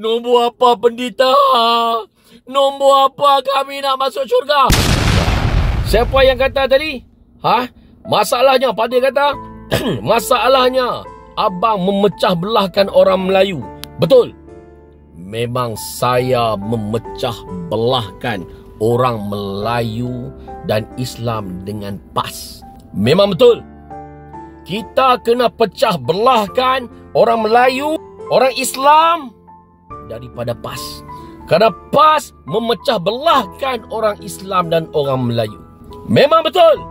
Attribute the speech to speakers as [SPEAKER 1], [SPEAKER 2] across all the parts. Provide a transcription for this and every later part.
[SPEAKER 1] Nombor apa pendeta? Nombor apa kami nak masuk syurga? Siapa yang kata tadi? Ha? Masalahnya, pada kata, masalahnya abang memecah belahkan orang Melayu. Betul. Memang saya memecah belahkan orang Melayu dan Islam dengan pas. Memang betul. Kita kena pecah belahkan orang Melayu, orang Islam daripada PAS. Kerana PAS memecah belahkan orang Islam dan orang Melayu. Memang betul.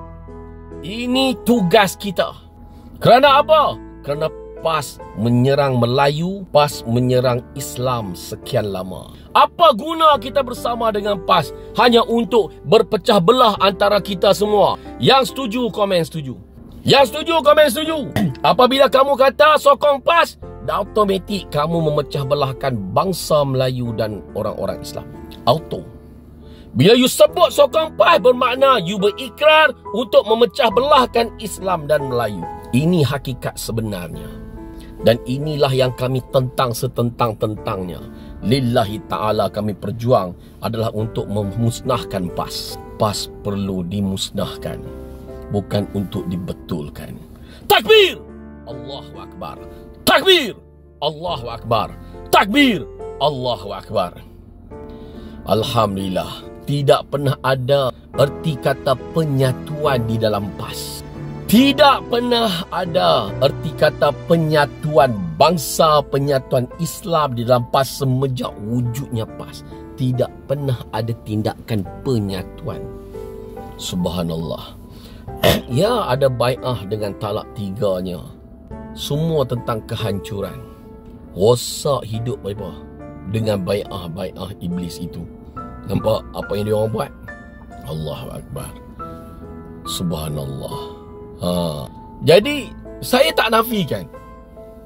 [SPEAKER 1] Ini tugas kita. Kerana apa? Kerana PAS menyerang Melayu, PAS menyerang Islam sekian lama. Apa guna kita bersama dengan PAS hanya untuk berpecah belah antara kita semua? Yang setuju, komen setuju. Yang setuju, komen setuju. Apabila kamu kata sokong PAS, automatik kamu memecah belahkan bangsa Melayu dan orang-orang Islam. Auto. Bila you sebut sokong PAS bermakna you berikrar untuk memecah belahkan Islam dan Melayu. Ini hakikat sebenarnya. Dan inilah yang kami tentang setentang-tentangnya. Lillahi ta'ala kami perjuang adalah untuk memusnahkan PAS. PAS perlu dimusnahkan. Bukan untuk dibetulkan. Takbir! Allahu Akbar. Takbir! Allahu Akbar. Takbir! Allahu Akbar. Alhamdulillah. Tidak pernah ada erti kata penyatuan di dalam PAS. Tidak pernah ada erti kata penyatuan bangsa, penyatuan Islam di dalam PAS semenjak wujudnya PAS. Tidak pernah ada tindakan penyatuan. Subhanallah. ya, ada bai'ah dengan talak tiganya. Semua tentang kehancuran. Rosak hidup mereka dengan bai'ah-bai'ah iblis itu. Nampak apa yang dia orang buat? Allahu Akbar. Subhanallah. Ha. Jadi saya tak nafikan.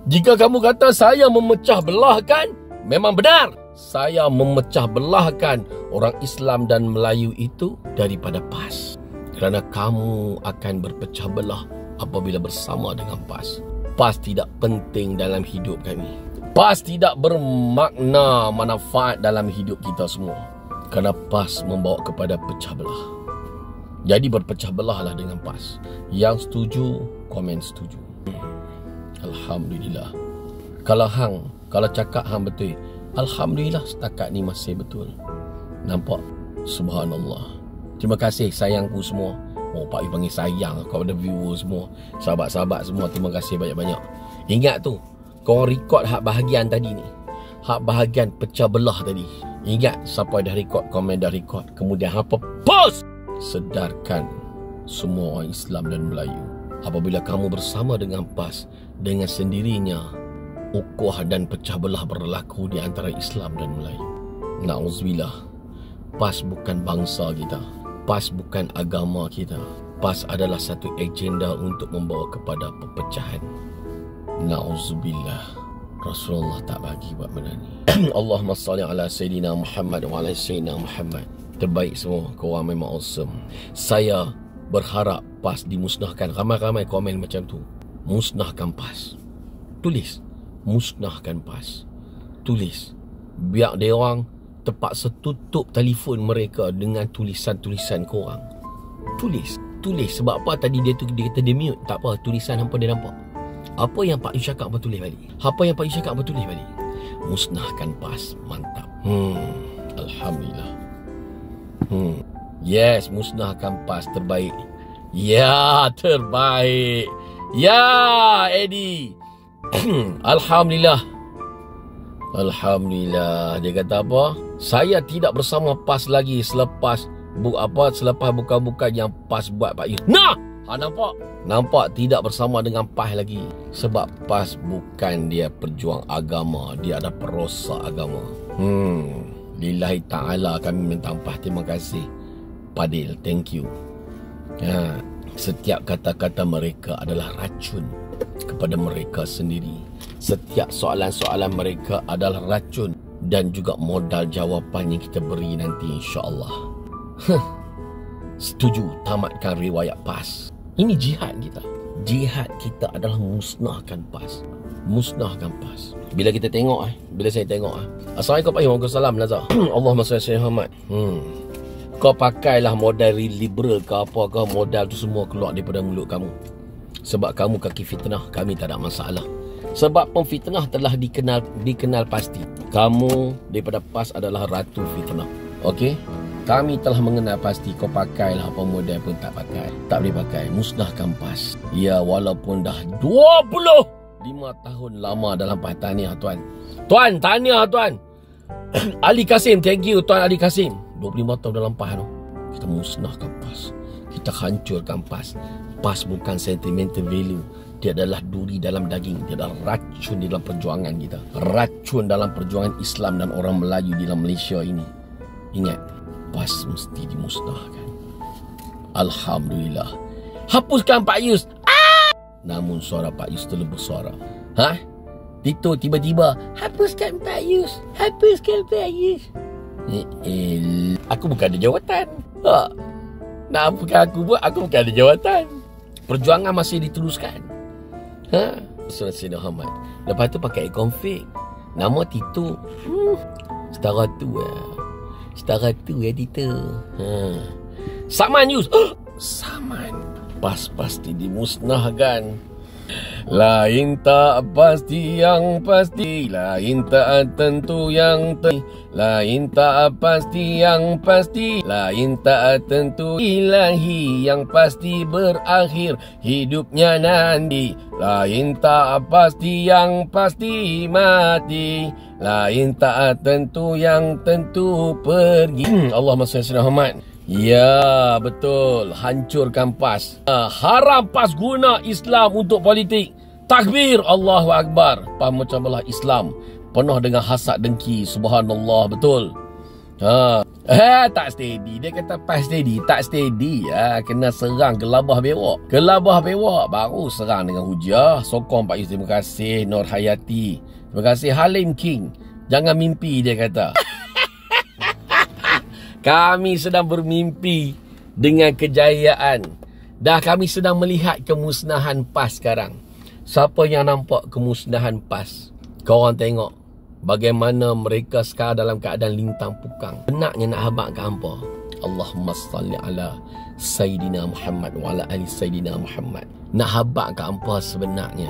[SPEAKER 1] Jika kamu kata saya memecah belahkan, memang benar. Saya memecah belahkan orang Islam dan Melayu itu daripada PAS. Kerana kamu akan berpecah belah apabila bersama dengan PAS. PAS tidak penting dalam hidup kami. PAS tidak bermakna manfaat dalam hidup kita semua. Kerana PAS membawa kepada pecah belah. Jadi berpecah belahlah dengan PAS. Yang setuju, komen setuju. Alhamdulillah. Kalau hang, kalau cakap hang betul, Alhamdulillah setakat ni masih betul. Nampak? Subhanallah. Terima kasih sayangku semua. Oh, Pak Yu panggil sayang kepada viewer semua. Sahabat-sahabat semua, terima kasih banyak-banyak. Ingat tu, kau record hak bahagian tadi ni. Hak bahagian pecah belah tadi. Ingat siapa dah record, komen dah record. Kemudian apa post? sedarkan semua orang Islam dan Melayu. Apabila kamu bersama dengan PAS, dengan sendirinya, ukuah dan pecah belah berlaku di antara Islam dan Melayu. Na'udzubillah, PAS bukan bangsa kita. PAS bukan agama kita. PAS adalah satu agenda untuk membawa kepada perpecahan. Na'udzubillah. Rasulullah tak bagi buat benda ni. Allahumma salli ala Sayyidina Muhammad wa ala Sayyidina Muhammad terbaik semua. Kau orang memang awesome. Saya berharap PAS dimusnahkan. Ramai-ramai komen macam tu. Musnahkan PAS. Tulis. Musnahkan PAS. Tulis. Biar dia orang terpaksa tutup telefon mereka dengan tulisan-tulisan korang. Tulis. Tulis. Sebab apa tadi dia tu dia kata dia mute. Tak apa. Tulisan hampa dia nampak. Apa yang Pak Yu cakap apa tulis balik? Apa yang Pak Yu cakap apa tulis balik? Musnahkan PAS. Mantap. Hmm. Alhamdulillah. Hmm. Yes, musnahkan PAS terbaik. Ya, terbaik. Ya, Eddie. Alhamdulillah. Alhamdulillah. Dia kata apa? Saya tidak bersama PAS lagi selepas bu apa selepas buka-buka yang PAS buat Pak Yu. Nah, ha nampak? Nampak tidak bersama dengan PAS lagi sebab PAS bukan dia perjuang agama, dia ada perosak agama. Hmm. Lillahi ta'ala kami minta ampah Terima kasih Padil Thank you ha, Setiap kata-kata mereka adalah racun Kepada mereka sendiri Setiap soalan-soalan mereka adalah racun Dan juga modal jawapan yang kita beri nanti insyaAllah Setuju tamatkan riwayat PAS Ini jihad kita Jihad kita adalah musnahkan PAS Musnahkan PAS. Bila kita tengok eh, bila saya tengok eh. Assalamualaikum Waalaikumsalam Nazar. Allahumma salli Muhammad. Hmm. Kau pakailah modal liberal ke apa ke modal tu semua keluar daripada mulut kamu. Sebab kamu kaki fitnah, kami tak ada masalah. Sebab pemfitnah telah dikenal dikenal pasti. Kamu daripada PAS adalah ratu fitnah. Okey? Kami telah mengenal pasti kau pakailah apa model pun tak pakai. Tak boleh pakai. Musnahkan PAS. Ya walaupun dah 25 tahun lama dalam PAS. Tahniah tuan. Tuan, tahniah tuan. Ali Kasim, thank you tuan Ali Kasim. 25 tahun dalam PAS tu. Kita musnahkan PAS. Kita hancurkan PAS. PAS bukan sentimental value. Dia adalah duri dalam daging. Dia adalah racun di dalam perjuangan kita. Racun dalam perjuangan Islam dan orang Melayu di dalam Malaysia ini. Ingat, PAS mesti dimusnahkan. Alhamdulillah. Hapuskan Pak Yus. Ah! Namun suara Pak Yus terlalu bersuara. Ha? Tito tiba-tiba. Hapuskan Pak Yus. Hapuskan Pak Yus. Eh, aku bukan ada jawatan. Ha? Nak bukan aku buat, aku bukan ada jawatan. Perjuangan masih diteruskan. Ha? Surah Sina Muhammad. Lepas tu pakai config. Nama Tito. Hmm. Setara tu lah. Setara tu editor. Ha. Saman Yus. Saman. Pas pasti dimusnahkan. Lain tak pasti yang pasti Lain tak tentu yang tentu Lain tak pasti yang pasti Lain tak tentu ilahi yang pasti berakhir Hidupnya nanti. Lain tak pasti yang pasti mati Lain tak tentu yang tentu pergi. Allah Masya Allah Ya, betul. Hancurkan PAS. Uh, haram PAS guna Islam untuk politik. Takbir Allahu Akbar. PAS macam belah Islam. Penuh dengan hasad dengki. Subhanallah. Betul. Ha. Eh, tak steady. Dia kata PAS steady. Tak steady. Ya. Kena serang gelabah bewak. Gelabah bewak. Baru serang dengan hujah. Sokong Pak Yus. Terima kasih. Nur Hayati. Terima kasih Halim King. Jangan mimpi dia kata. Kami sedang bermimpi dengan kejayaan. Dah kami sedang melihat kemusnahan PAS sekarang. Siapa yang nampak kemusnahan PAS? Kau orang tengok bagaimana mereka sekarang dalam keadaan lintang pukang. Benaknya nak habak ke hampa. Allahumma salli ala Sayyidina Muhammad wa ala ali Sayyidina Muhammad. Nak habak ke hampa sebenarnya.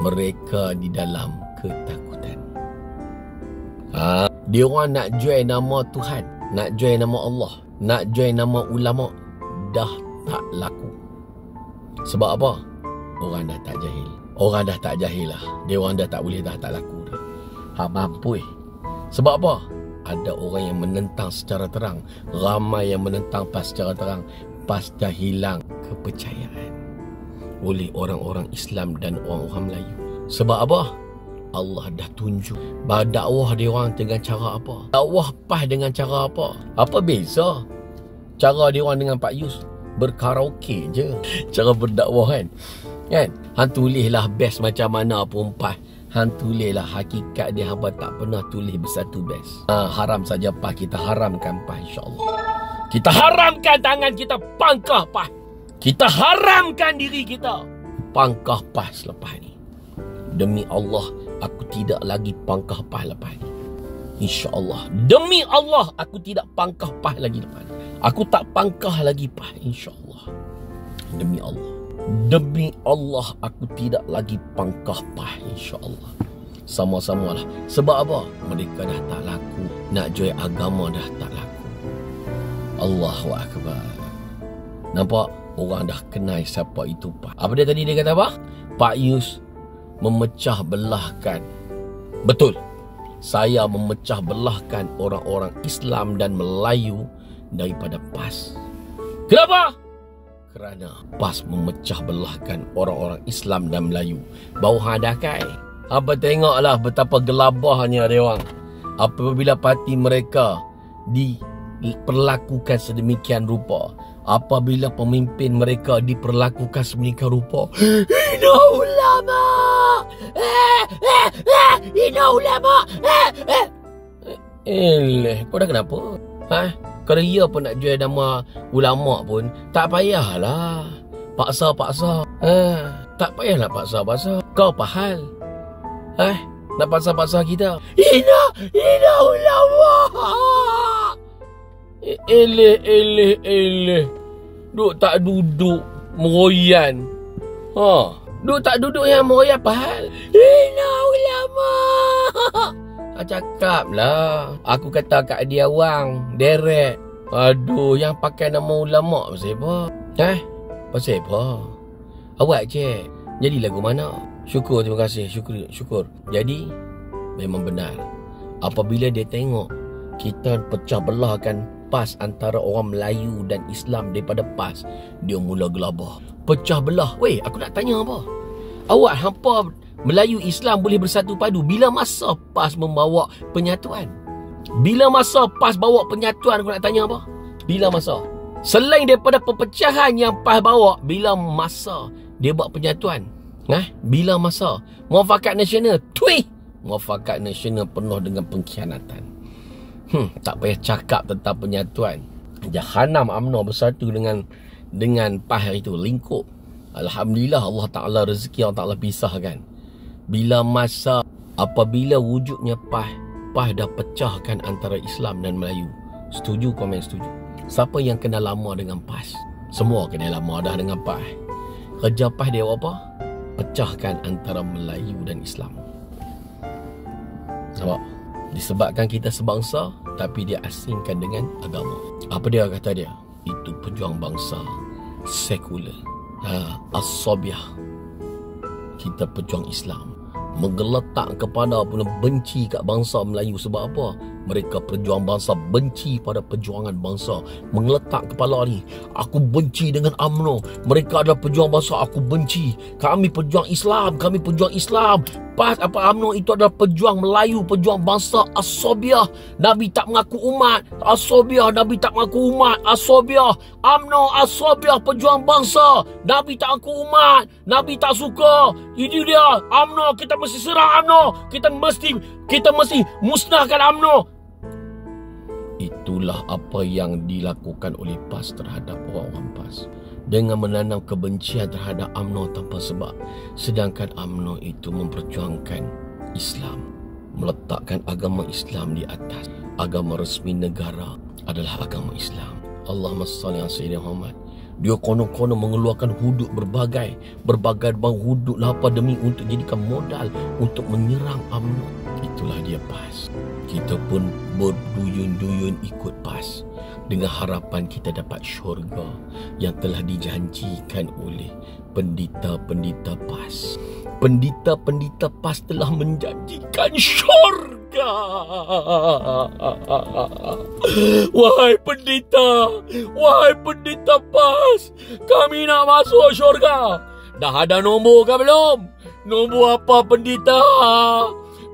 [SPEAKER 1] Mereka di dalam ketakutan. Ha? Dia orang nak jual nama Tuhan nak join nama Allah, nak join nama ulama dah tak laku. Sebab apa? Orang dah tak jahil. Orang dah tak jahil lah. Dia orang dah tak boleh dah tak laku dah. Ha mampu eh. Sebab apa? Ada orang yang menentang secara terang. Ramai yang menentang pas secara terang. Pas dah hilang kepercayaan. Oleh orang-orang Islam dan orang-orang Melayu. Sebab apa? Allah dah tunjuk bahawa dakwah dia orang dengan cara apa. Dakwah pas dengan cara apa. Apa beza cara dia orang dengan Pak Yus? Berkaraoke je. Cara berdakwah kan. Kan? Han tulislah best macam mana pun pas. Han tulislah hakikat dia hamba tak pernah tulis bersatu best. Ha, haram saja pas kita haramkan pas insyaAllah. Kita haramkan tangan kita pangkah pas. Kita haramkan diri kita pangkah pas lepas ni. Demi Allah, aku tidak lagi pangkah pah lepas ni. InsyaAllah. Demi Allah, aku tidak pangkah pah lagi lepas ni. Aku tak pangkah lagi pah, insyaAllah. Demi Allah. Demi Allah, aku tidak lagi pangkah pah, insyaAllah. Sama-samalah. Sebab apa? Mereka dah tak laku. Nak jual agama dah tak laku. Allahu Akbar. Nampak? Orang dah kenal siapa itu Pak. Apa dia tadi dia kata apa? Pak Yus memecah belahkan. Betul. Saya memecah belahkan orang-orang Islam dan Melayu daripada PAS. Kenapa? Kerana PAS memecah belahkan orang-orang Islam dan Melayu. Bau hadakai. Apa tengoklah betapa gelabahnya dia orang. Apabila parti mereka diperlakukan sedemikian rupa apabila pemimpin mereka diperlakukan sedemikian rupa. Ina ulama! Eh, eh, ina ulama! Eh, eh. Eh, kau dah kenapa? Ha? Kalau ia pun nak jual nama ulama pun, tak payahlah. Paksa-paksa. Ha? Tak payahlah paksa-paksa. Kau apa hal? Eh, nak pasal-pasal kita. Ina, ina ulama. Eleh, eleh, eleh. Duk tak duduk meroyan. Ha, duk tak duduk yang meroyan apa hal? Ina ulama. Ha, cakap lah. Aku kata kat dia orang, derek. Aduh, yang pakai nama ulama pasal apa? Eh, pasal apa? Awak cik, jadi lagu mana? Syukur, terima kasih. Syukur, syukur. Jadi, memang benar. Apabila dia tengok kita pecah belahkan PAS antara orang Melayu dan Islam daripada PAS, dia mula gelabah. Pecah belah. Weh, aku nak tanya apa? Awak hampa Melayu Islam boleh bersatu padu bila masa PAS membawa penyatuan? Bila masa PAS bawa penyatuan aku nak tanya apa? Bila masa? Selain daripada perpecahan yang PAS bawa, bila masa dia buat penyatuan? Nah, bila masa? Muafakat nasional. Tui! Muafakat nasional penuh dengan pengkhianatan. Hmm, tak payah cakap tentang penyatuan. Jahanam UMNO bersatu dengan dengan PAS itu lingkup. Alhamdulillah Allah Taala rezeki Allah Taala pisahkan. Bila masa apabila wujudnya PAH PAH dah pecahkan antara Islam dan Melayu. Setuju komen setuju. Siapa yang kenal lama dengan PAS? Semua kenal lama dah dengan PAH. Kerja PAH dia apa? Pecahkan antara Melayu dan Islam. Nampak? Disebabkan kita sebangsa tapi dia asingkan dengan agama. Apa dia kata dia itu pejuang bangsa. Sekular ha, as-sabiah. Kita pejuang Islam. Menggeletak kepada pun benci kat bangsa Melayu sebab apa? Mereka perjuang bangsa benci pada perjuangan bangsa. Mengeletak kepala ni, aku benci dengan AMNO. Mereka adalah perjuang bangsa, aku benci. Kami perjuang Islam, kami perjuang Islam. Pas apa AMNO itu adalah pejuang Melayu, pejuang bangsa Asobiah. Nabi tak mengaku umat. Asobiah, Nabi tak mengaku umat. Asobiah, AMNO Asobiah pejuang bangsa. Nabi tak mengaku umat. Nabi tak suka. Ini dia, AMNO kita mesti serang AMNO. Kita mesti kita mesti musnahkan AMNO. Itulah apa yang dilakukan oleh PAS terhadap orang-orang PAS. Dengan menanam kebencian terhadap AMNO tanpa sebab. Sedangkan AMNO itu memperjuangkan Islam. Meletakkan agama Islam di atas. Agama resmi negara adalah agama Islam. Allahumma salli ala sayyidina Muhammad dia konon-konon mengeluarkan hudud berbagai berbagai bang hudud lapar demi untuk jadikan modal untuk menyerang AMNO itulah dia PAS kita pun berduyun-duyun ikut PAS dengan harapan kita dapat syurga yang telah dijanjikan oleh pendita-pendita PAS. Pendita-pendita PAS telah menjanjikan syurga. Wahai pendita, wahai pendita PAS, kami nak masuk syurga. Dah ada nombor ke belum? Nombor apa pendita?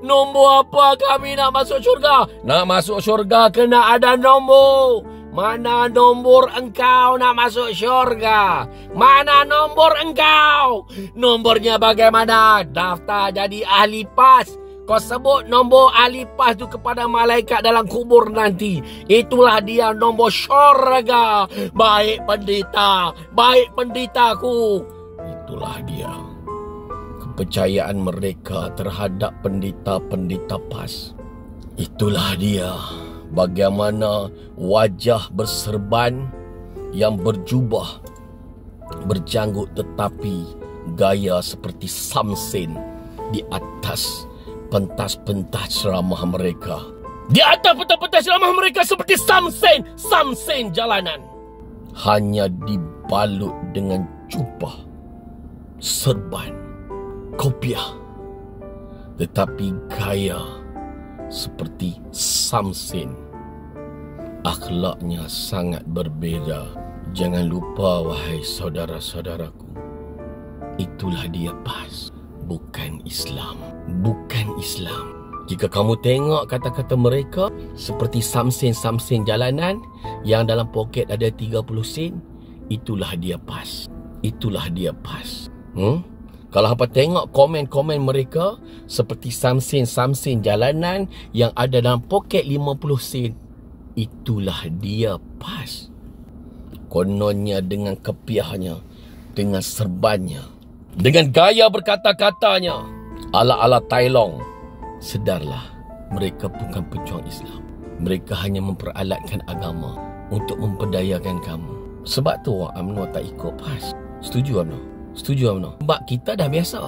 [SPEAKER 1] Nombor apa kami nak masuk syurga? Nak masuk syurga kena ada nombor. Mana nombor engkau nak masuk syurga? Mana nombor engkau? Nombornya bagaimana? Daftar jadi ahli PAS. Kau sebut nombor ahli PAS tu kepada malaikat dalam kubur nanti. Itulah dia nombor syurga. Baik pendeta. Baik pendetaku. Itulah dia. Kepercayaan mereka terhadap pendeta-pendeta PAS. Itulah dia bagaimana wajah berserban yang berjubah berjanggut tetapi gaya seperti Samsin di atas pentas-pentas ceramah mereka. Di atas pentas-pentas ceramah mereka seperti Samsin, Samsin jalanan. Hanya dibalut dengan jubah, serban, kopiah. Tetapi gaya seperti Samsin. Akhlaknya sangat berbeza. Jangan lupa wahai saudara-saudaraku. Itulah dia PAS. Bukan Islam. Bukan Islam. Jika kamu tengok kata-kata mereka seperti Samsin-Samsin jalanan yang dalam poket ada 30 sen, itulah dia PAS. Itulah dia PAS. Hmm? Kalau hampa tengok komen-komen mereka seperti Samsin-Samsin jalanan yang ada dalam poket 50 sen, itulah dia pas. Kononnya dengan kepiahnya, dengan serbannya, dengan gaya berkata-katanya. Ala-ala Tailong. Sedarlah, mereka bukan pejuang Islam. Mereka hanya memperalatkan agama untuk memperdayakan kamu. Sebab tu orang UMNO tak ikut PAS. Setuju UMNO? Setuju UMNO? Sebab kita dah biasa.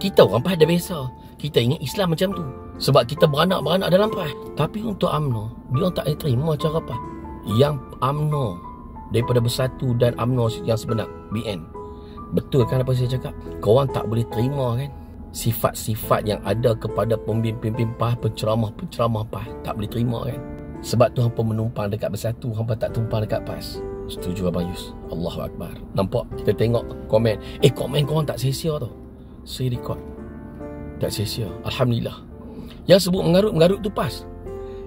[SPEAKER 1] Kita orang PAS dah biasa. Kita ingat Islam macam tu. Sebab kita beranak-beranak dalam PAS. Tapi untuk UMNO, dia tak terima cara PAS. Yang UMNO daripada bersatu dan UMNO yang sebenar, BN. Betul kan apa saya cakap? Korang tak boleh terima kan? Sifat-sifat yang ada kepada pemimpin-pemimpin PAS, penceramah-penceramah PAS. Tak boleh terima kan? Sebab tu hampa menumpang dekat bersatu, hampa tak tumpang dekat PAS. Setuju Abang Yus? Allahu Akbar. Nampak? Kita tengok komen. Eh, komen korang tak sia-sia tau. Saya record. Tak sia-sia. Alhamdulillah. Yang sebut mengarut-mengarut tu PAS.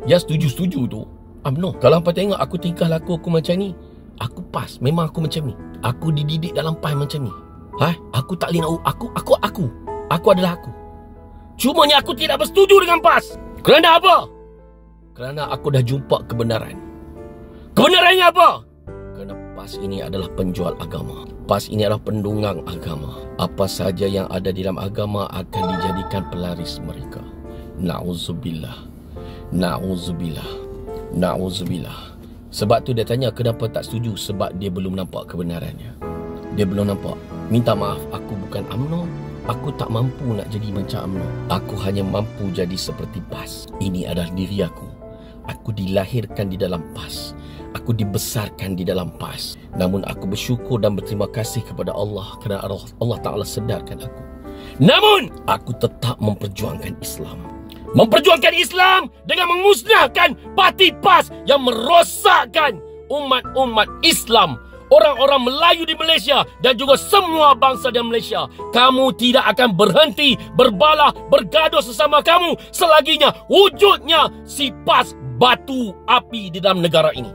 [SPEAKER 1] Yang setuju-setuju tu, UMNO. Kalau hampa tengok aku tingkah laku aku macam ni, aku PAS. Memang aku macam ni. Aku dididik dalam PAS macam ni. Ha? Aku tak boleh nak... Aku, aku, aku. Aku adalah aku. Cumanya aku tidak bersetuju dengan PAS. Kerana apa? Kerana aku dah jumpa kebenaran. Kebenarannya apa? Kerana PAS ini adalah penjual agama. PAS ini adalah pendungang agama. Apa sahaja yang ada di dalam agama akan dijadikan pelaris mereka. Na'udzubillah. Na'udzubillah. Na'udzubillah. Sebab tu dia tanya kenapa tak setuju sebab dia belum nampak kebenarannya. Dia belum nampak. Minta maaf, aku bukan UMNO. Aku tak mampu nak jadi macam UMNO. Aku hanya mampu jadi seperti PAS. Ini adalah diri aku. Aku dilahirkan di dalam PAS. Aku dibesarkan di dalam PAS. Namun aku bersyukur dan berterima kasih kepada Allah kerana Allah, Ta'ala sedarkan aku. Namun, aku tetap memperjuangkan Islam. Memperjuangkan Islam dengan memusnahkan parti PAS yang merosakkan umat-umat Islam orang-orang Melayu di Malaysia dan juga semua bangsa di Malaysia. Kamu tidak akan berhenti berbalah, bergaduh sesama kamu selaginya wujudnya si PAS batu api di dalam negara ini.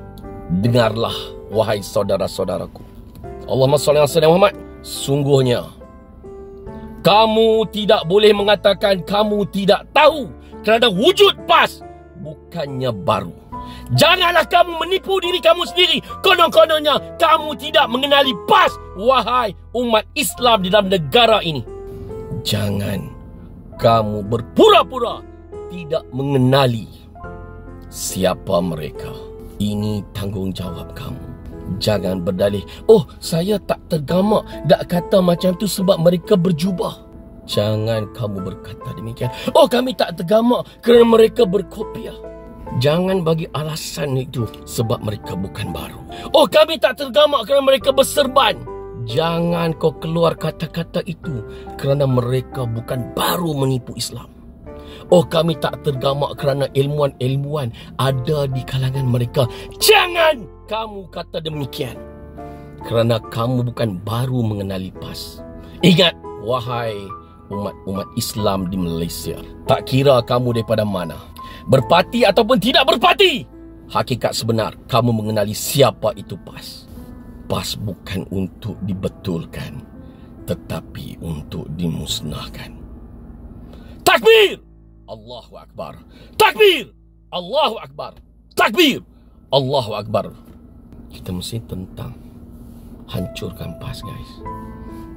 [SPEAKER 1] Dengarlah, wahai saudara-saudaraku. Allahumma salli ala Muhammad. Sungguhnya, kamu tidak boleh mengatakan kamu tidak tahu kerana wujud PAS bukannya baru. Janganlah kamu menipu diri kamu sendiri. Konon-kononnya kamu tidak mengenali PAS, wahai umat Islam di dalam negara ini. Jangan kamu berpura-pura tidak mengenali siapa mereka. Ini tanggungjawab kamu. Jangan berdalih, oh saya tak tergamak tak kata macam tu sebab mereka berjubah. Jangan kamu berkata demikian. Oh kami tak tergamak kerana mereka berkopiah. Jangan bagi alasan itu sebab mereka bukan baru. Oh kami tak tergamak kerana mereka berserban. Jangan kau keluar kata-kata itu kerana mereka bukan baru menipu Islam. Oh kami tak tergamak kerana ilmuwan-ilmuwan ada di kalangan mereka. Jangan kamu kata demikian. Kerana kamu bukan baru mengenali PAS. Ingat, wahai umat-umat Islam di Malaysia. Tak kira kamu daripada mana. Berpati ataupun tidak berpati. Hakikat sebenar, kamu mengenali siapa itu PAS. PAS bukan untuk dibetulkan. Tetapi untuk dimusnahkan. Takbir! Allahu Akbar. Takbir! Allahu Akbar. Takbir! Allahu Akbar. Kita mesti tentang hancurkan PAS guys.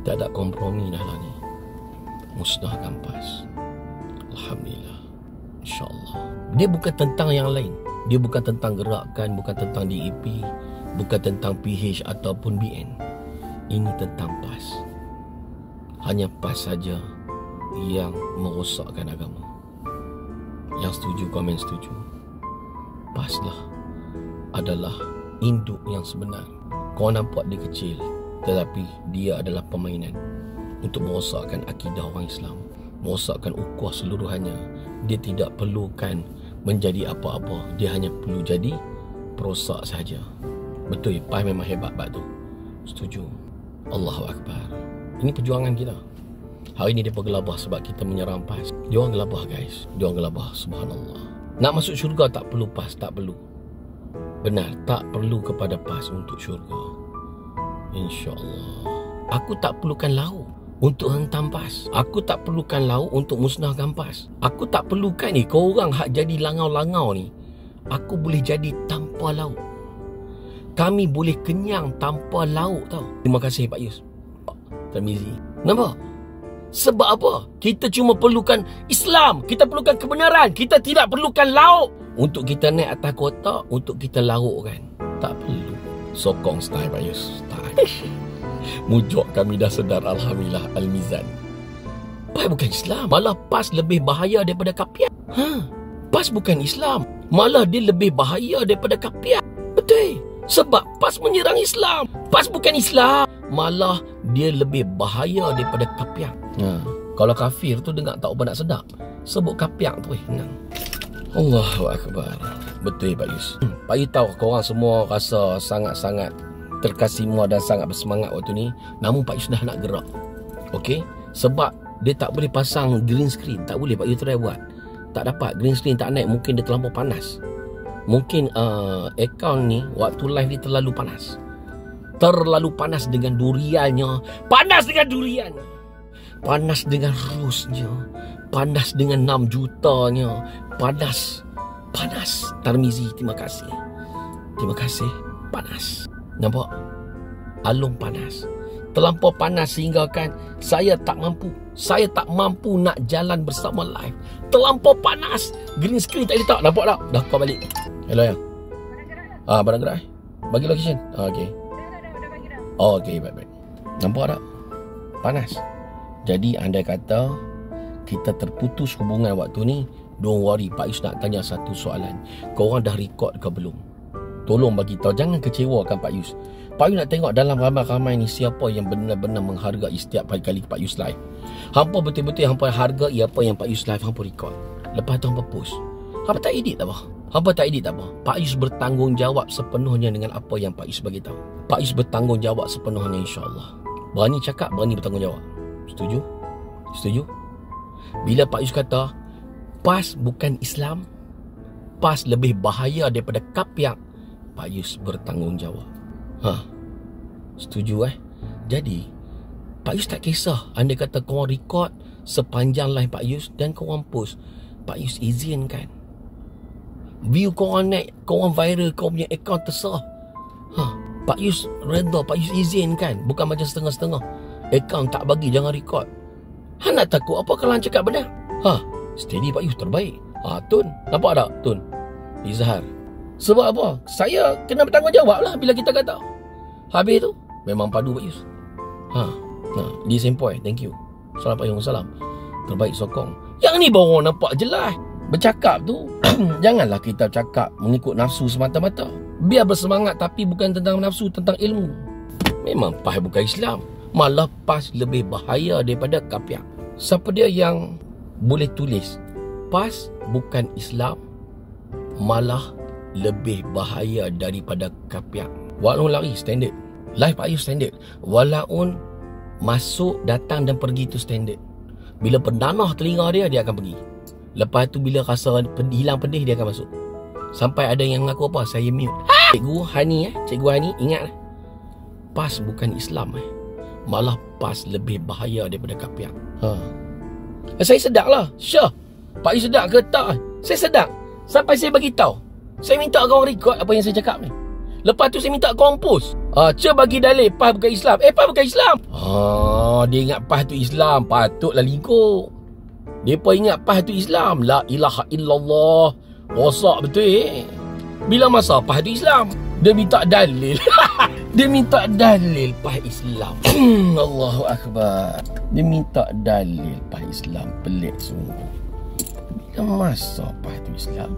[SPEAKER 1] Tak ada kompromi dah lah ni. Musnahkan PAS. Alhamdulillah. InsyaAllah. Dia bukan tentang yang lain. Dia bukan tentang gerakan, bukan tentang DEP, bukan tentang PH ataupun BN. Ini tentang PAS. Hanya PAS saja yang merosakkan agama. Yang setuju komen setuju. Paslah adalah induk yang sebenar. Kau nampak dia kecil tetapi dia adalah permainan untuk merosakkan akidah orang Islam, merosakkan ukhuwah seluruhannya. Dia tidak perlukan menjadi apa-apa, dia hanya perlu jadi perosak saja. Betul, Pai memang hebat batu. Setuju. Allahu Akbar. Ini perjuangan kita. Hari ini dia gelabah sebab kita menyerang PAS. Dia orang gelabah guys. Dia orang gelabah. Subhanallah. Nak masuk syurga tak perlu PAS. Tak perlu. Benar. Tak perlu kepada PAS untuk syurga. InsyaAllah. Aku tak perlukan lauk untuk hentam PAS. Aku tak perlukan lauk untuk musnahkan PAS. Aku tak perlukan ni. Kau orang hak jadi langau-langau ni. Aku boleh jadi tanpa lauk. Kami boleh kenyang tanpa lauk tau. Terima kasih Pak Yus. Termizi. Nampak? Sebab apa? Kita cuma perlukan Islam. Kita perlukan kebenaran. Kita tidak perlukan lauk. Untuk kita naik atas kotak, untuk kita laukkan. Tak perlu. Sokong style Pak Yus. Tak. Mujuk kami dah sedar Alhamdulillah Al-Mizan. PAS bukan Islam. Malah PAS lebih bahaya daripada kapiat. Ha? PAS bukan Islam. Malah dia lebih bahaya daripada kapiat. Betul. Sebab PAS menyerang Islam. PAS bukan Islam. Malah dia lebih bahaya daripada kapiak. Ha. Kalau kafir tu dengar tak apa nak sedap. Sebut kapiak tu eh. Senang. Allahu Akbar. Betul Pak Yus. Hmm. Pak Yus tahu korang semua rasa sangat-sangat terkasih dan sangat bersemangat waktu ni. Namun Pak Yus dah nak gerak. Okey? Sebab dia tak boleh pasang green screen. Tak boleh Pak Yus try buat. Tak dapat. Green screen tak naik. Mungkin dia terlampau panas mungkin uh, account ni waktu live ni terlalu panas terlalu panas dengan duriannya panas dengan duriannya panas dengan rusnya panas dengan 6 jutanya panas panas Tarmizi terima kasih terima kasih panas nampak alung panas terlampau panas sehingga kan saya tak mampu saya tak mampu nak jalan bersama live terlampau panas green screen tak letak nampak tak dah kau balik Hello ya. Ah, barang gerak eh. Bagi location. Ah, okey. Oh, okey, baik baik. Nampak tak? Panas. Jadi anda kata kita terputus hubungan waktu ni, don't worry, Pak Yus nak tanya satu soalan. Kau orang dah record ke belum? Tolong bagi tahu, jangan kecewakan Pak Yus. Pak Yus nak tengok dalam ramai-ramai ni siapa yang benar-benar menghargai setiap kali Pak Yus live. Hampa betul-betul hampa hargai apa yang Pak Yus live hampa record. Lepas tu hampa post. Hampa tak edit apa? Hampa tak edit apa. Pak Yus bertanggungjawab sepenuhnya dengan apa yang Pak Yus bagi tahu. Pak Yus bertanggungjawab sepenuhnya insya-Allah. Berani cakap, berani bertanggungjawab. Setuju? Setuju? Bila Pak Yus kata PAS bukan Islam, PAS lebih bahaya daripada kapiak, Pak Yus bertanggungjawab. Ha. Setuju eh? Jadi, Pak Yus tak kisah anda kata kau record sepanjang live Pak Yus dan kau post. Pak Yus izinkan view kau orang naik kau orang viral kau punya account terserah ha Pak Yus redha Pak Yus izin kan bukan macam setengah-setengah account tak bagi jangan record ha nak takut apa kalau cakap benar ha steady Pak Yus terbaik ha tun nampak tak tun Izhar sebab apa? Saya kena bertanggungjawab lah bila kita kata. Habis tu memang padu Pak Yus ha nah di same point. Thank you. Assalamualaikum terbaik sokong. Yang ni baru nampak jelas. Bercakap tu Janganlah kita cakap Mengikut nafsu semata-mata. Biar bersemangat Tapi bukan tentang nafsu Tentang ilmu. Memang PAS bukan Islam. Malah PAS lebih bahaya Daripada kapiak. Siapa dia yang Boleh tulis? PAS bukan Islam Malah Lebih bahaya Daripada kapiak Walaupun lari standard Life Pak Yu standard Walaupun Masuk Datang dan pergi tu standard Bila pendanah telinga dia Dia akan pergi Lepas tu bila rasa hilang pedih dia akan masuk. Sampai ada yang mengaku apa? Saya mute. Ha! Cikgu Hani eh, Cikgu Hani ingat PAS bukan Islam eh. Malah PAS lebih bahaya daripada kapiak. Ha. Eh, saya sedar lah. Syah. Pak Yu sedar ke tak? Saya sedar. Sampai saya bagi tahu. Saya minta kau record apa yang saya cakap ni. Lepas tu saya minta kompos. Ah, ha, bagi dalil PAS bukan Islam. Eh, PAS bukan Islam. Ah, dia ingat PAS tu Islam. Patutlah lingkup. Mereka ingat PAS itu Islam. La ilaha illallah. Rosak betul eh. Bila masa PAS itu Islam? Dia minta dalil. Dia minta dalil PAS Islam. Allahu Akbar. Dia minta dalil PAS Islam. Pelik sungguh. Bila masa PAS itu Islam?